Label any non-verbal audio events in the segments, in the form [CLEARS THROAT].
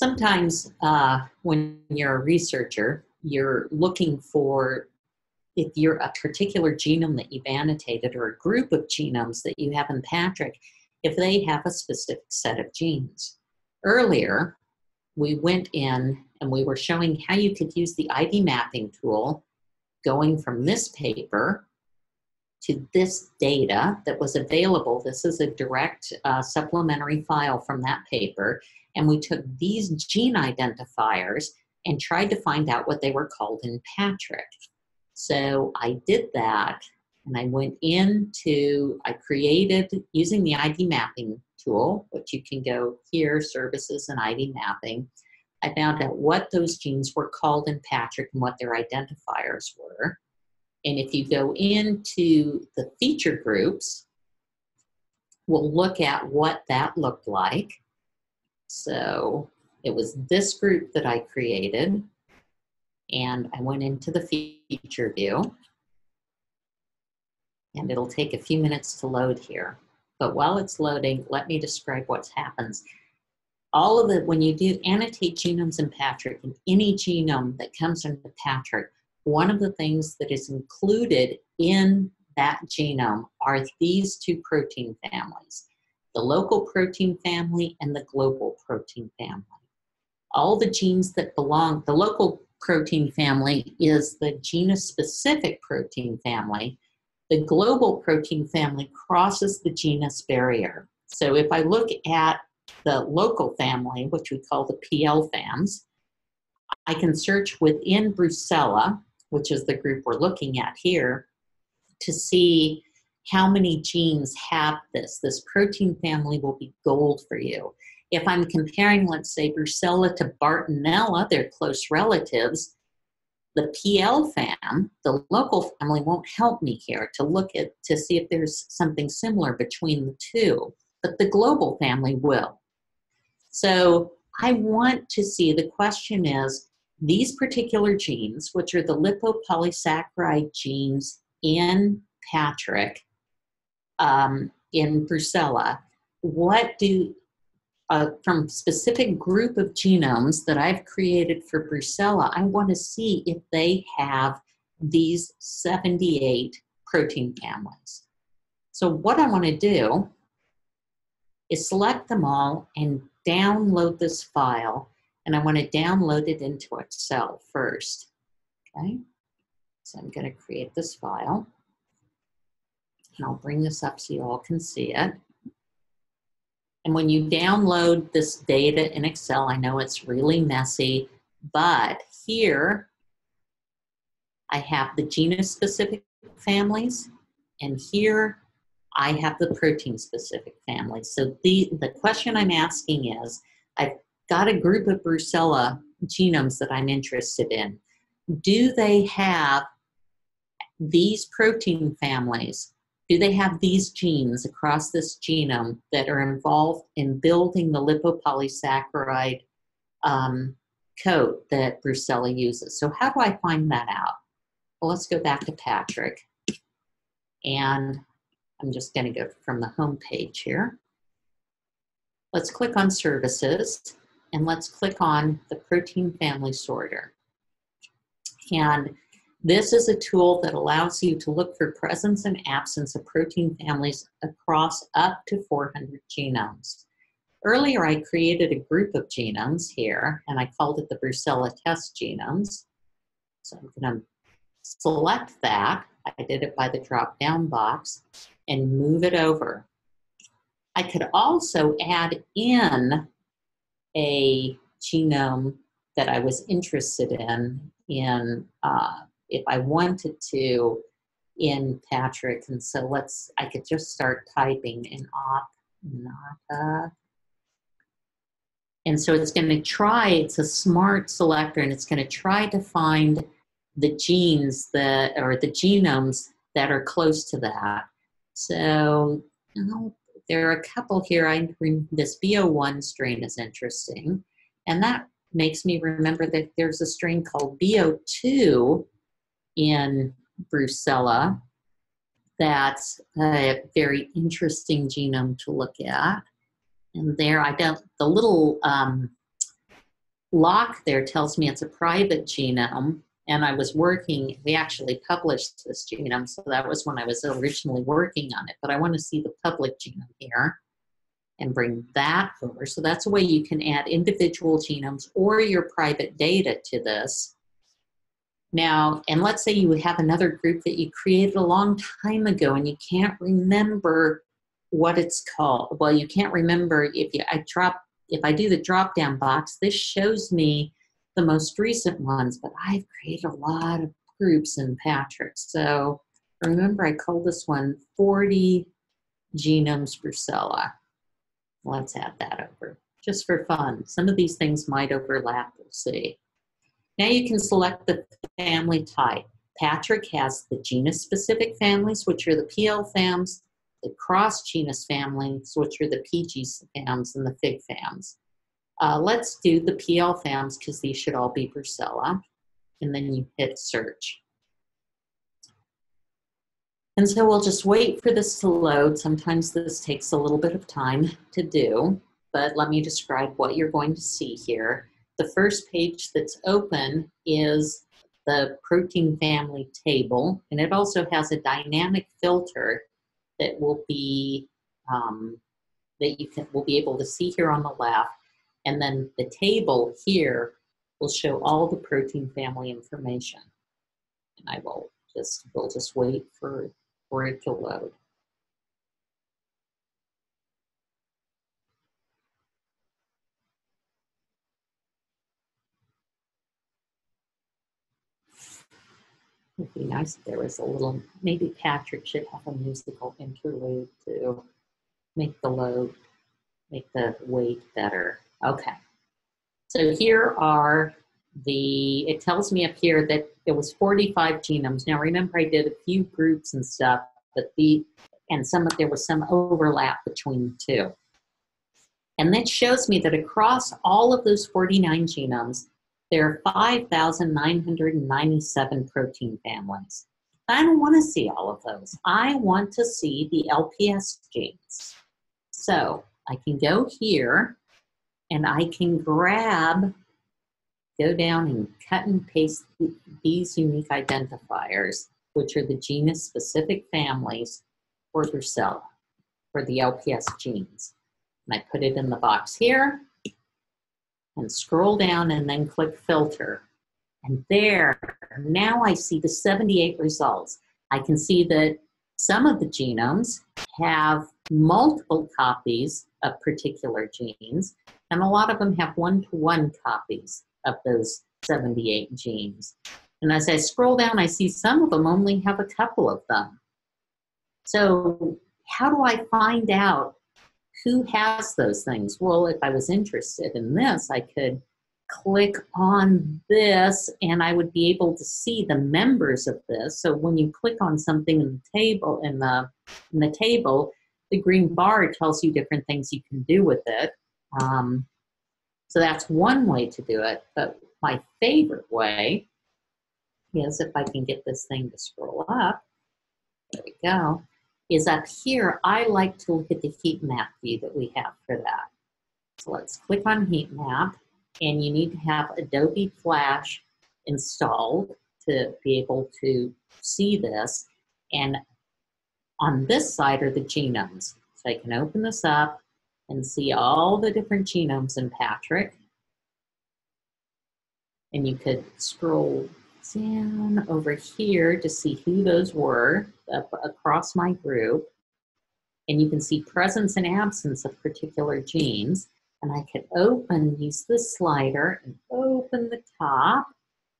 sometimes uh, when you're a researcher, you're looking for if you're a particular genome that you've annotated or a group of genomes that you have in PATRIC, if they have a specific set of genes. Earlier, we went in and we were showing how you could use the ID mapping tool going from this paper to this data that was available. This is a direct uh, supplementary file from that paper. And we took these gene identifiers and tried to find out what they were called in PATRIC. So I did that and I went into, I created using the ID mapping tool, which you can go here, services and ID mapping. I found out what those genes were called in PATRIC and what their identifiers were. And if you go into the feature groups, we'll look at what that looked like. So it was this group that I created. And I went into the feature view. And it'll take a few minutes to load here. But while it's loading, let me describe what happens. All of it, when you do annotate genomes in PATRIC, and any genome that comes into PATRIC, one of the things that is included in that genome are these two protein families the local protein family and the global protein family. All the genes that belong, the local protein family is the genus specific protein family. The global protein family crosses the genus barrier. So if I look at the local family, which we call the PL FAMs, I can search within Brucella which is the group we're looking at here, to see how many genes have this. This protein family will be gold for you. If I'm comparing, let's say, Brucella to Bartonella, they're close relatives, the PL fam, the local family, won't help me here to look at to see if there's something similar between the two, but the global family will. So I want to see the question is these particular genes, which are the lipopolysaccharide genes in PATRIC, um, in Brucella, what do uh, from specific group of genomes that I've created for Brucella, I want to see if they have these 78 protein families. So what I want to do is select them all and download this file and I want to download it into Excel first. Okay, so I'm going to create this file. And I'll bring this up so you all can see it. And when you download this data in Excel, I know it's really messy, but here I have the genus-specific families, and here I have the protein-specific families. So the, the question I'm asking is, I've got a group of Brucella genomes that I'm interested in. Do they have these protein families? Do they have these genes across this genome that are involved in building the lipopolysaccharide um, coat that Brucella uses? So, how do I find that out? Well, let's go back to PATRIC. And I'm just going to go from the home page here. Let's click on services and let's click on the protein family sorter. And this is a tool that allows you to look for presence and absence of protein families across up to 400 genomes. Earlier, I created a group of genomes here, and I called it the Brucella test genomes. So I'm going to select that. I did it by the drop-down box and move it over. I could also add in a genome that I was interested in, in uh, if I wanted to, in PATRIC. And so let's, I could just start typing in op And so it's going to try, it's a smart selector, and it's going to try to find the genes that, or the genomes that are close to that. So, know, there are a couple here. I this BO1 strain is interesting, and that makes me remember that there's a strain called BO2 in Brucella. That's a very interesting genome to look at. And there, I don't the little um, lock there tells me it's a private genome, and I was working, we actually published this genome, so that was when I was originally working on it, but I want to see the public genome here and bring that over. So that's a way you can add individual genomes or your private data to this. Now, and let's say you have another group that you created a long time ago and you can't remember what it's called. Well, you can't remember if you I drop if I do the drop down box, this shows me the most recent ones, but I've created a lot of groups in PATRIC. So remember I called this one 40 genomes Brucella. Let's add that over just for fun. Some of these things might overlap, we'll see. Now you can select the family type. PATRIC has the genus specific families, which are the PL fams, the cross genus families, which are the PG fams and the FIG fams. Uh, let's do the PL fams because these should all be Brucella. And then you hit search. And so we'll just wait for this to load. Sometimes this takes a little bit of time to do, but let me describe what you're going to see here. The first page that's open is the protein family table, and it also has a dynamic filter that will be um, that you can will be able to see here on the left, and then the table here will show all the protein family information. And I will just we'll just wait for for it to load. It'd be nice if there was a little, maybe PATRIC should have a musical interlude to make the load, make the wait better. Okay. So here are the, it tells me up here that it was 45 genomes. Now remember I did a few groups and stuff, but the, and some of, there was some overlap between the two. And that shows me that across all of those 49 genomes, there are 5,997 protein families. I don't want to see all of those. I want to see the LPS genes. So I can go here and I can grab, go down and cut and paste these unique identifiers, which are the genus specific families for Brucella, for the LPS genes. And I put it in the box here and scroll down and then click filter. And there, now I see the 78 results. I can see that some of the genomes have multiple copies of particular genes, and a lot of them have one to one copies of those 78 genes. And as I scroll down, I see some of them only have a couple of them. So, how do I find out who has those things? Well, if I was interested in this, I could click on this and I would be able to see the members of this. So when you click on something in the table in the in the table, the green bar tells you different things you can do with it. Um, so that's one way to do it. But my favorite way is if I can get this thing to scroll up. There we go is up here, I like to look at the heat map view that we have for that. So let's click on heat map and you need to have Adobe Flash installed to be able to see this. And on this side are the genomes. So I can open this up and see all the different genomes in PATRIC. And you could scroll down over here to see who those were up across my group. And you can see presence and absence of particular genes. And I could open, use the slider and open the top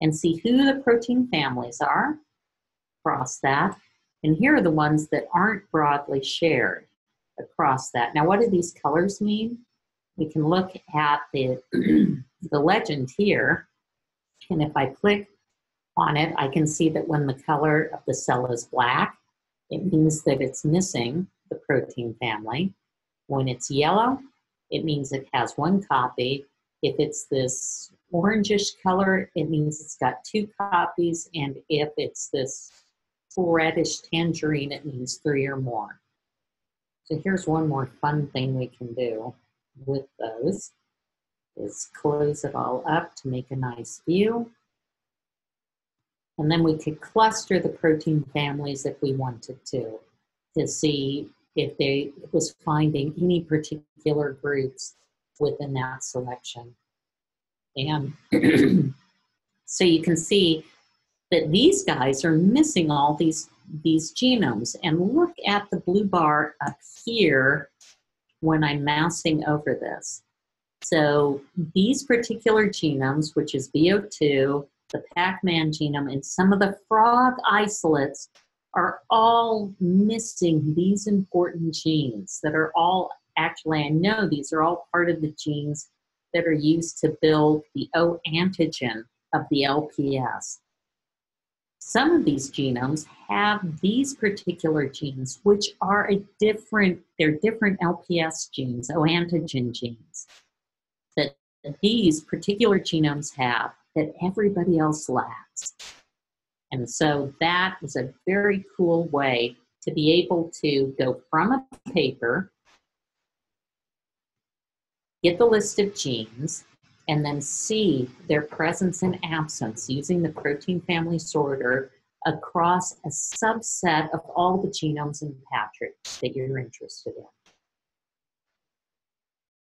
and see who the protein families are across that. And here are the ones that aren't broadly shared across that. Now, what do these colors mean? We can look at the, [CLEARS THROAT] the legend here. And if I click on it, I can see that when the color of the cell is black, it means that it's missing the protein family. When it's yellow, it means it has one copy. If it's this orangish color, it means it's got two copies. And if it's this reddish tangerine, it means three or more. So here's one more fun thing we can do with those. is close it all up to make a nice view. And then we could cluster the protein families if we wanted to, to see if they was finding any particular groups within that selection. And [CLEARS THROAT] so you can see that these guys are missing all these, these genomes. And look at the blue bar up here when I'm mousing over this. So these particular genomes, which is BO2, the Pac-Man genome, and some of the frog isolates are all missing these important genes that are all, actually I know these are all part of the genes that are used to build the O antigen of the LPS. Some of these genomes have these particular genes, which are a different, they're different LPS genes, O antigen genes, that these particular genomes have that everybody else lacks. And so that is a very cool way to be able to go from a paper, get the list of genes, and then see their presence and absence using the protein family sorter across a subset of all the genomes in PATRIC that you're interested in.